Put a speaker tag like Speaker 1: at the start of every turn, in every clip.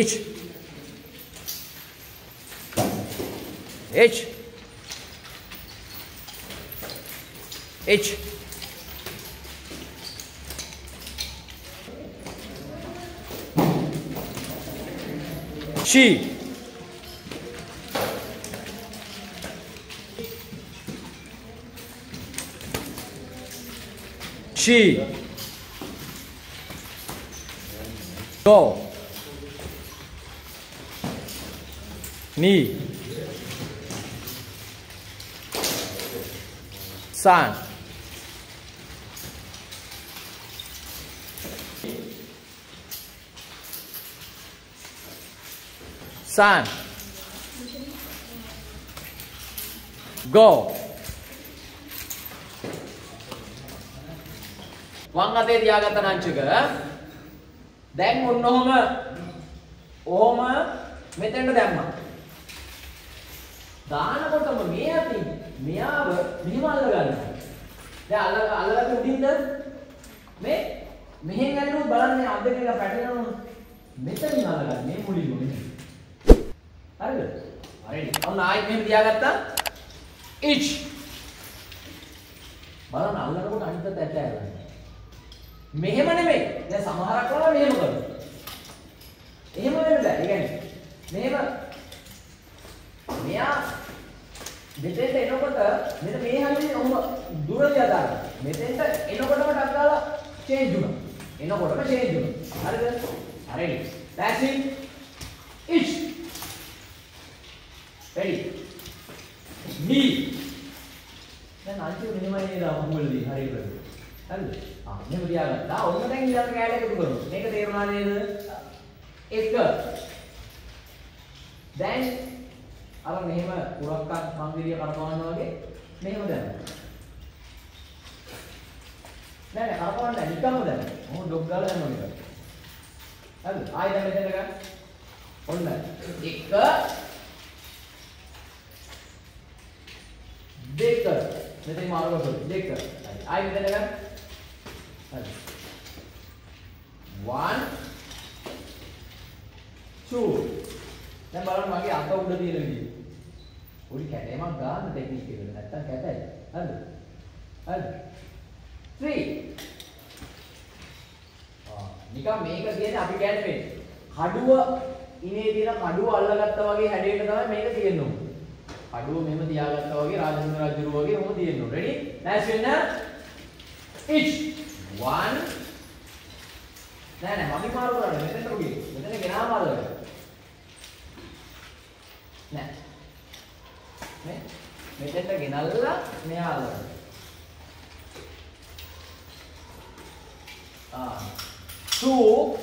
Speaker 1: H H H She She Go Ni San San Go වං අතේ තියාගත්ත නංචක දැන් ඔන්න ඔහම ඔහම මෙතෙන්ට දැම්මා දානකොටම මේ අතින් මෙයාව මෙහෙම අල්ල ගන්නවා දැන් අල්ල අල්ලගත්ත උඩින්ද? මේ මෙහෙන් ඇල්ලුවොත් බලන්න අත් දෙක එක පැටලෙනවා මෙතනින් අල්ලගන්න මේ මුලින්ම මෙහෙම හරිද? හරි. ඔන්න ආයෙත් මෙහෙම තියාගත්තා. ඉච් බලන්න අල්ලනකොට අනිත් පැත්ත ඇට ඇරලා මෙහෙම නෙමෙයි. දැන් සමහරක් වල මෙහෙම කරනවා. එහෙම වෙන්න බෑ. ඒ කියන්නේ මෙහෙම මෙයා මෙතෙන්ට එනකොට මෙන්න මේ හැමදේම ඔහොම දුර දිහා දානවා. මෙතෙන්ට එනකොටම ටක් ගාලා චේන්ජ් වුණා. එනකොටම චේන්ජ් වුණා. හරිද? හරිද? That's it. Ish. Ready? Knee. දැන් අන්තිම මෙහෙමයි නේද අමුවලදී හරියට. හරිද? ආ මෙහෙම තියාගත්තා. ඔන්න දැන් ඊළඟ කෑල්ල එකතු කරමු. මේක තේරුණා නේද? එක. දැන් අර මෙහෙම පුරක්කක් මන්දිරිය කරපවනවා වගේ මෙහෙම දැම්මා. නෑ නෑ කරපවන්න නෑ නිකම්ම දැම්මා. මොහොත ඩොග් ගාලා දැම්මා නිකන්. හරිද? ආයෙ දැන් මෙතන ගන්න. ඔන්න එක දෙක මෙතන මාරු කරලා දෙක. හරි. ආයෙ මෙතන ගන්න. හරි. 1 2 දැන් බලන්න මගේ අත උඩ තියෙන විදිය. පොඩි කැටයමක් ගන්න ටෙක්නික් එකට. නැත්තම් කැටයි. හරිද? හරිද? 3 ආ නිකන් මේක කියන්නේ අපි කියන්නේ මේ කඩුව ඉනේ තියෙන කඩුව අල්ලගත්තා වගේ හැඩයට තමයි මේක තියෙන්නේ. කඩුව මෙහෙම තියාගත්තා වගේ රාජේන්ද්‍ර රජුරු වගේ ඔහොම තියෙන්නේ. රෙඩි? නැස් වෙන්න. each 1 නෑ නෑ මම මාරු කරන්නේ මෙතනට ගියේ. මෙතන ගෙනාම අල්ලගන්න. නෑ. මේ මෙතෙන්ට ගෙනල්ලා මෙහා අල්ලගන්න. ආ. 2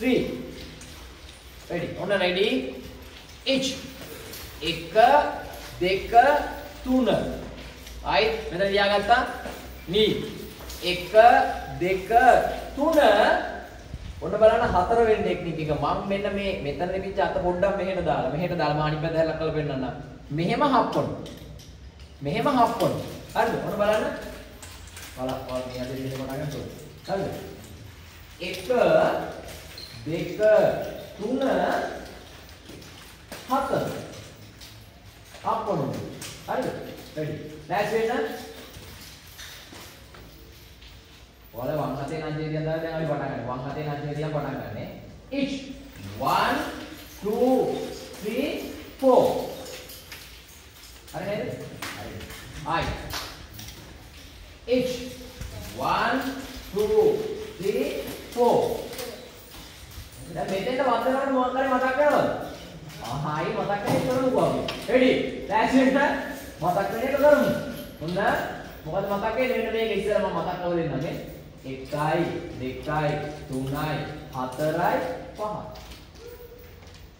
Speaker 1: 3 ready. ඔන්න ready. Each එක දෙක තුන. ආයි මෙතන තියාගත්තා. නී එක දෙක තුන. ඔන්න බලන්න හතර වෙනි ටෙක්නික් එක. මම මෙන්න මේ මෙතන තිබිච්ච අත පොඩ්ඩක් මෙහෙට දාලා. මෙහෙට දාලා මම අනිත් පැත්ත හැලක් කරලා පෙන්නන්නම්. මෙහෙම හප්පොන මෙහෙම හප්පොන හරිද? ඔන්න බලන්න. බලන්න ඔයාලා මේ අතේ ඉන්න කොට ගන්න හරිද? එක දෙක තුන හතර හප්පොන හරිද? රෙඩි දැස් වෙන්න. ඔයාලා වම් අතේ නංජේ දිහා දාලා දැන් අපි පටන් ගන්න. වම් අතේ නංජේ දිහා පටන් ගන්න. each. 1 2 3 4 හරි නේද? හරි. ආයි. each 1 2 3 4 දැන් මෙතෙන්ට වන්ද කරන්න මොකක් හරි මතක් කරනවද? ආහායි මතක් කරේ කරමුකෝ අපි. ready? ලෑස්තිද? මතක් වෙන එක කරමු. හොඳ? මොකද මතක් වෙන්නේ මෙන්න මේක ඉස්සර මම මතක් කරලා දෙන්නම් නේ. 1යි 2යි 3යි 4යි 5යි.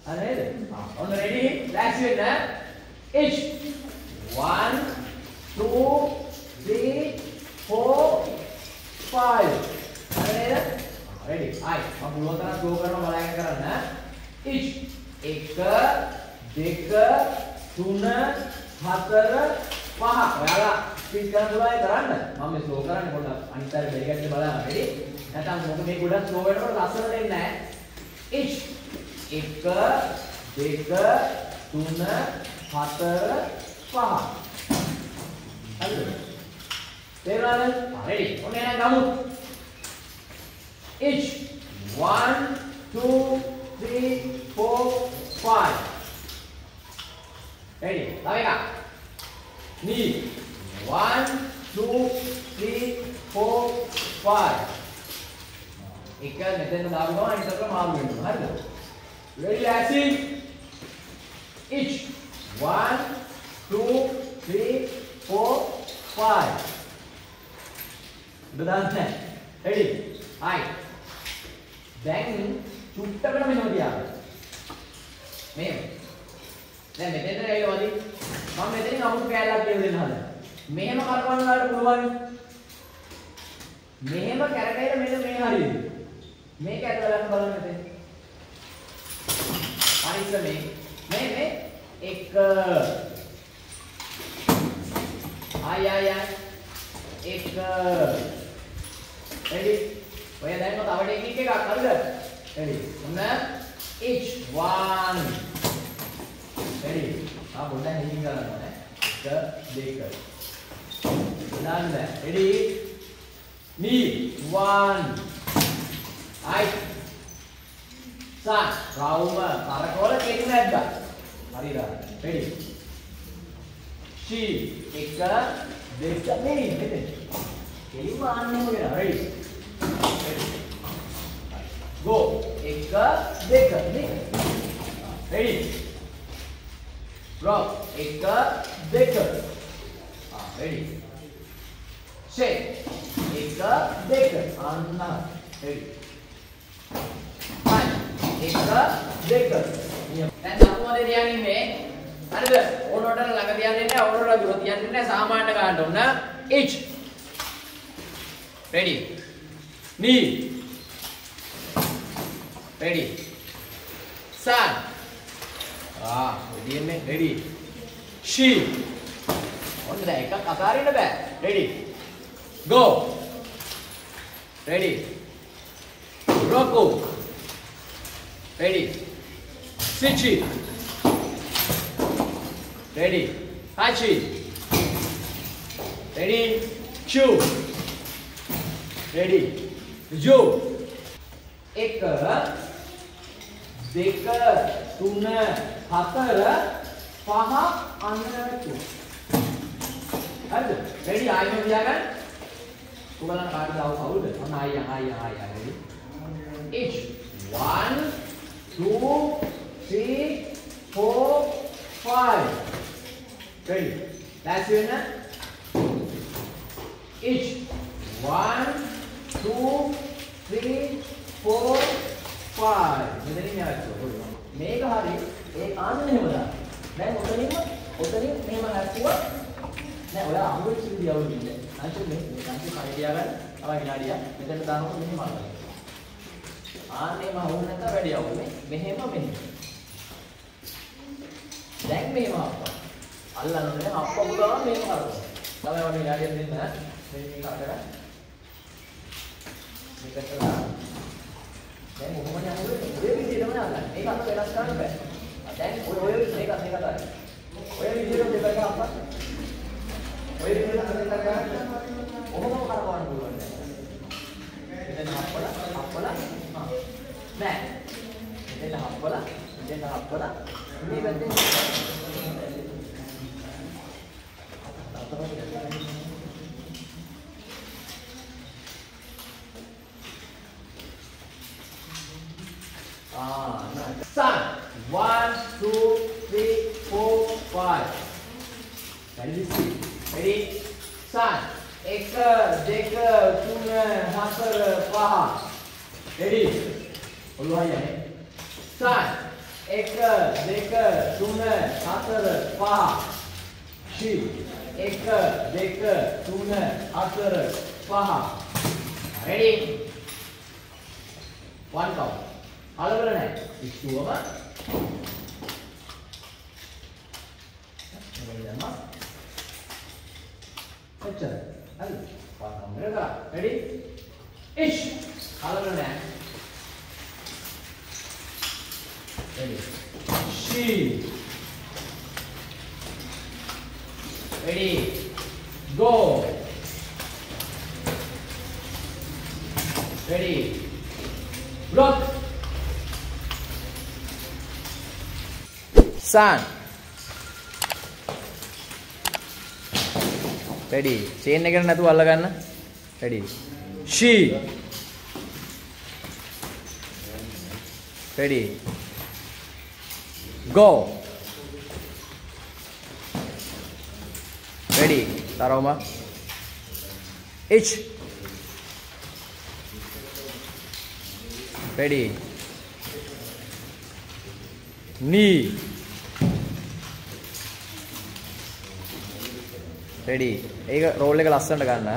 Speaker 1: හරි නේද? ආ ඔන්න රෙඩි? ලෑස්ති වෙන්න. each 1 2 3 4 5 හරි නේද? රෙඩි? ආයි මම පුළුවන් තරම් ස්ලෝ කරනවා බලයන් කරන්න. each 1 2 3 4 5 ඔයාලා ස්පීඩ් කරන්න පුළුවන් කරන්න. මම මේ ස්ලෝ කරන්නේ පොඩ්ඩක් අනිත් අය බෙරිගන්න බලන්න. රෙඩි? නැත්නම් මොකද මේ ගොඩක් ස්ලෝ වෙනකොට ලස්සනට එන්නේ නැහැ. each එක දෙක තුන හතර පහ. හරිද? තේරුණාද? රෙඩි ඔන්න එහෙනම් ගමු. Each 1 2 3 4 5 ready? තව එකක් knee 1 2 3 4 5 එක මෙතන දාපු ගමන් අනිත් අතට මාරු වෙනවා හරිද ready lasting each. 1 2 3 4 5 බදාන්න ready? හයි දැන් චුට්ටකට මෙහෙම තියාගන්න මෙහෙම දැන් මෙතෙන්ට ඇවිල්ලාද මම මෙතනින් අමුතු කෑල්ලක් කියලා දෙන්න හදනවා මෙහෙම කරකවන්න වලට පුළුවන්. මෙහෙම කරකැවිලා මෙන්න මේ හරියට. මේක ඇදලා බලන්න බලන්න. අනිත් මේ. මේ මේ එක. ආය ආය එක. Ready? ඔය දැන් තව ටෙක්නික් එකක් හරිද? Ready? ඔන්න. H1 ready? ආ පොඩ්ඩක් හිතින් කරන්න ඕනේ. 1 2 done that. Ready? Knee. One. Right. Sun. රවුම තරකොල කෙටි නැද්දා? හරිද? Ready? She. එක දෙක නෙවෙයි නේද? කෙලිම ආන්නම වෙනවා. Ready? Go. එක දෙක නේ. Ready? Drop. එක දෙක. Ah, ready? Shake එක දෙක අන්න ready punch එක දෙක දැන් සම්මෝදේ තියන්නේ මේ හරිද? ඕනෝට ළඟ තියන්නේ නැහැ ඕනෝට දුර තියන්නේ නැහැ සාමාන්‍ය ගන්න ඕන each ready? Knee. Ready? Sun ah ready ready. She ඔන්න දැන් එකක් අතාරින්න බෑ. Ready go ready roku ready Sichi ready Hachi ready Chu ready Jo එක දෙක තුන හතර පහ අන්න තුන හරිද රෙඩි ආයෙම තියාගන්න ඔයාලට කාටද ආව කවුද? ඔන්න ආයෙ ආයෙ ආයෙ ready each one two three four five. Ready? That's it na each one two three four five. මෙතනින් යනවා මේක හරි ඒ කාන්න එහෙම දාන්න. දැන් ඔතනින්ම ඔතනින් මෙහෙම හැප්පුවා නෑ ඔයා අමුල් සිද්ධිය අවුල්න්නේ අන්තිම මේ අන්තිම කය තියාගන්න තව විනාඩියක් මෙතන දානවා මෙහෙම අල්ලන්න. ආන්නේ මම වුණ නැත්නම් වැඩි අවුල්නේ මෙහෙම මෙහෙම. දැන් මෙහෙම අප්පා අල්ලන්න නෑ අප්පා පුරාම මෙහෙම කරනවා තමයි වගේ විනාඩියක් දෙන්න මෙන්න මේක අතර මේකට දාන්න. දැන් මොකද යන්නේ ඔය විදිහටම නෑ මේක අත වෙනස් කරන්න බෑ. දැන් ඔය ඔය මේක මේක තමයි ඔය විදිහට දෙකක් අප්පා ඔය විදිහට දෙකක් ගන්න ඔහොම කරකවන්න පුළුවන් දැන් හප්පලා හප්පලා හා නෑ මෙතන හප්පලා මෙතන හප්පලා මේ පැත්තෙන් Ah, nice. Sun. One, two, three, four, five. Ready? Ready? Sun. එක දෙක තුන හතර පහ. Ready? ඔළුව හයියනේ. Sun. එක දෙක තුන හතර පහ. She. එක දෙක තුන හතර පහ. Ready? One count. අලවල නැහැ. ඉස්සුවම මේ දැම්මා. එච්චර. Ready? Ish. Halana. Ready. She. Ready. Go. Ready. Block. San. Ready? Chain එකට නැතුව අල්ල ගන්න ready? She. Ready? Go. Ready? Taroma ich ready? Knee. Ready. ඒක රෝල් එක ලස්සනට ගන්න.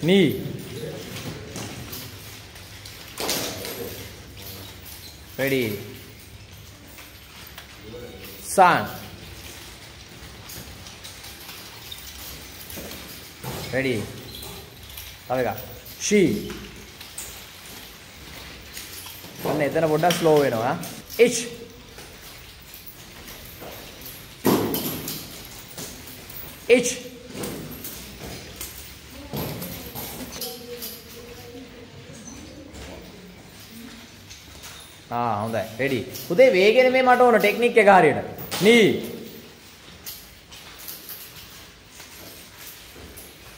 Speaker 1: Knee ready. Sun. Ready. තව එකක්. She. අන්න එතන පොඩ්ඩක් ස්ලෝ වෙනවා. Ich ich ආ හොඳයි රෙඩි පුතේ වේගෙ නෙමෙයි මට ඕන ටෙක්නික් එක හරියට නී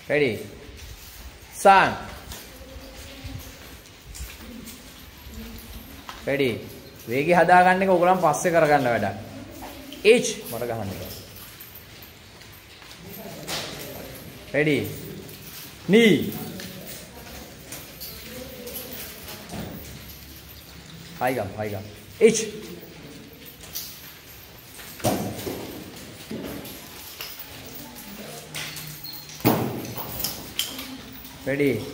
Speaker 1: රෙඩි sun රෙඩි වේගය හදාගන්න එක ඔයගොල්ලන් පස්සේ කරගන්න වැඩක් h මට ගහන්න එක ready knee Haiga, haiga. Each. Ready.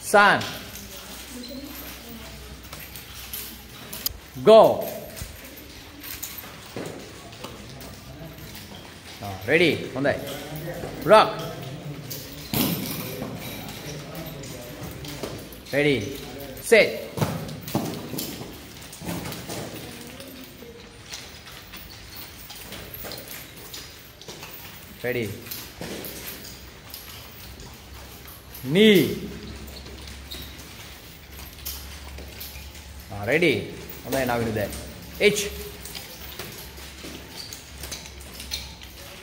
Speaker 1: Sun. Go. Ah, ready. On that. Rock. Ready. set ready? Knee. Ah, ready. හොඳයි නවිනු දැන් h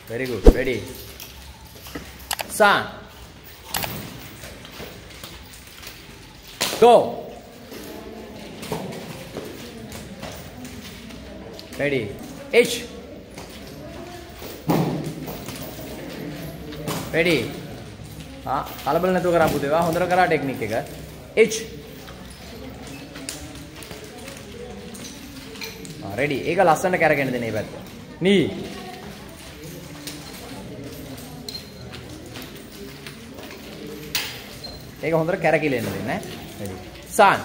Speaker 1: very good. Ready? Sun. Go. Ready h ready? ආ කලබල නැතුව කරා පුතේ. වා හොඳට කරා ටෙක්නික් එක. H. ආ රෙඩි ඒක ලස්සනට කරගෙන දෙන මේ පැත්ත. Knee. ඒක හොඳට කැරකිලෙන්න දෙන්න ඈ. Ready sun.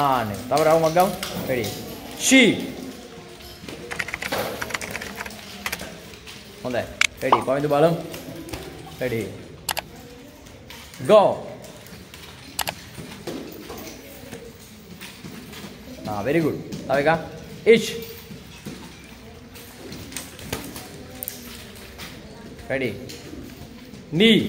Speaker 1: ආනේ තව රවුමක් ගමු. Ready she. හොඳයි රෙඩි කොයින්ද බලමු රෙඩි go ආ very good තව එකක් ich ready knee